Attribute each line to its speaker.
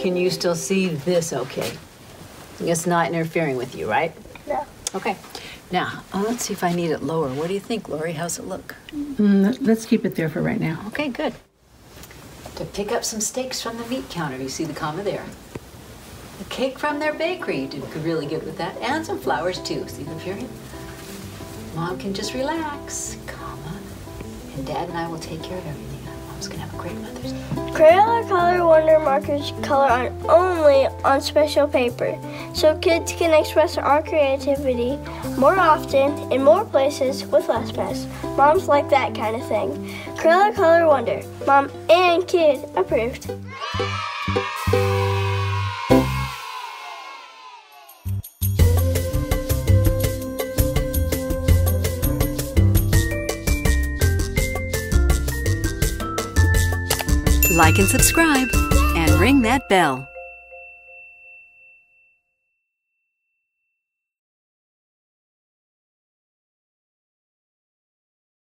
Speaker 1: can you still see this okay? It's not interfering with you, right?
Speaker 2: No.
Speaker 1: Okay. Now, uh, let's see if I need it lower. What do you think, Lori? How's it look?
Speaker 3: Mm, let's keep it there for right now.
Speaker 1: Okay, good. To pick up some steaks from the meat counter. You see the comma there. A cake from their bakery. You did really good with that. And some flowers, too. See the period? Mom can just relax, comma. And Dad and I will take care of everything. Mom's gonna have a great Mother's Day.
Speaker 2: Crayola Color markers color on only on special paper, so kids can express our creativity more often in more places with less mess. Moms like that kind of thing. Crayola Color Wonder, mom and kid approved.
Speaker 4: Like and subscribe, and ring that bell.